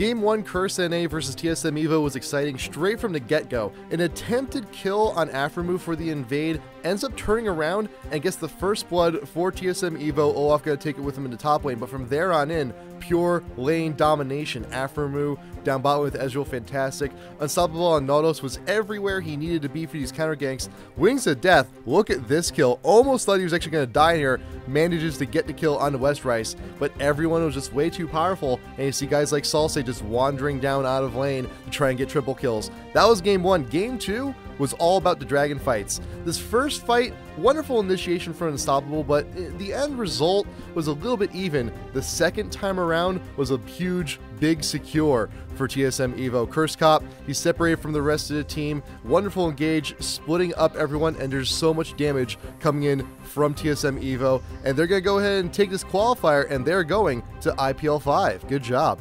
Game 1 Curse NA versus TSM Evo was exciting straight from the get-go. An attempted kill on Aphromoo for the invade ends up turning around and gets the first blood for TSM Evo. Olaf got to take it with him in the top lane, but from there on in, pure lane domination. Aphromoo down bottom with Ezreal, fantastic. Unstoppable on Nautilus was everywhere he needed to be for these counter ganks. Wings of Death, look at this kill. Almost thought he was actually going to die here. Manages to get the kill on the Westrice, but everyone was just way too powerful. And you see guys like Salsa just wandering down out of lane to try and get triple kills. That was game one. Game two was all about the dragon fights. This first fight, wonderful initiation for Unstoppable, but eh, the end result was a little bit even. The second time around was a huge, big secure for TSM Evo. Curse Cop, he's separated from the rest of the team. Wonderful engage, splitting up everyone, and there's so much damage coming in from TSM Evo. And they're going to go ahead and take this qualifier, and they're going to IPL 5. Good job.